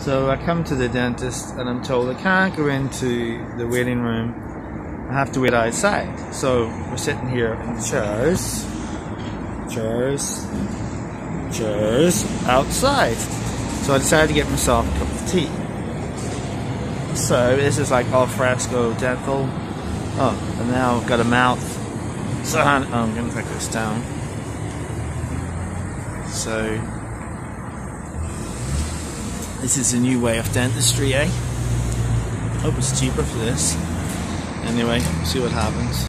So I come to the dentist and I'm told I can't go into the waiting room. I have to wait outside. So we're sitting here in chairs, chairs, chairs outside. So I decided to get myself a cup of tea. So this is like al fresco dental. Oh, and now I've got a mouth. So oh, I'm gonna take this down. So this is a new way of dentistry, eh? Hope it's cheaper for this. Anyway, see what happens.